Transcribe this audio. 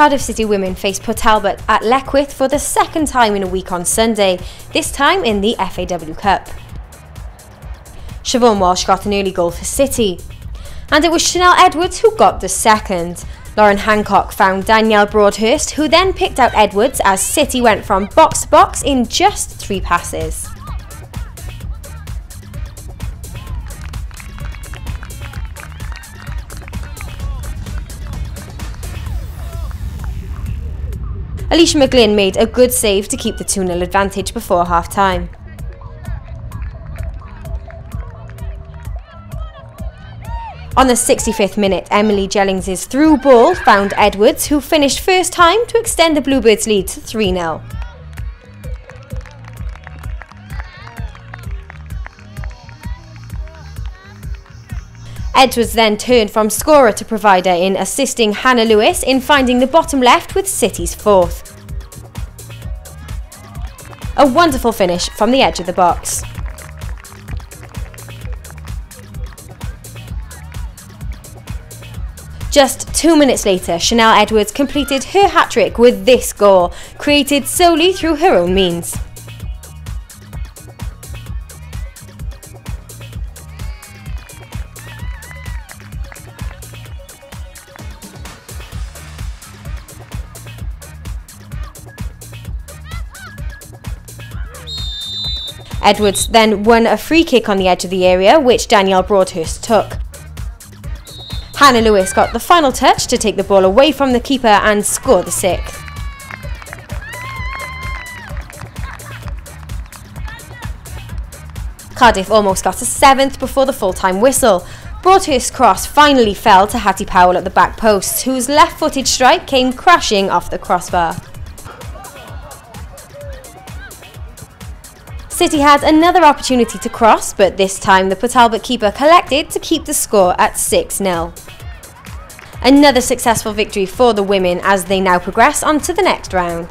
Cardiff City women face Port Talbot at Leckwith for the second time in a week on Sunday, this time in the FAW Cup. Siobhan Walsh got an early goal for City, and it was Chanel Edwards who got the second. Lauren Hancock found Danielle Broadhurst, who then picked out Edwards as City went from box to box in just three passes. Alicia McGlynn made a good save to keep the 2-0 advantage before half-time. On the 65th minute, Emily Jellings' through ball found Edwards, who finished first time to extend the Bluebirds' lead to 3-0. Edwards then turned from scorer to provider in assisting Hannah Lewis in finding the bottom left with City's fourth. A wonderful finish from the edge of the box. Just two minutes later, Chanel Edwards completed her hat-trick with this goal, created solely through her own means. Edwards then won a free kick on the edge of the area, which Danielle Broadhurst took. Hannah Lewis got the final touch to take the ball away from the keeper and score the sixth. Cardiff almost got a seventh before the full-time whistle. Broadhurst's cross finally fell to Hattie Powell at the back post, whose left-footed strike came crashing off the crossbar. City had another opportunity to cross, but this time the Port keeper collected to keep the score at 6-0. Another successful victory for the women as they now progress on to the next round.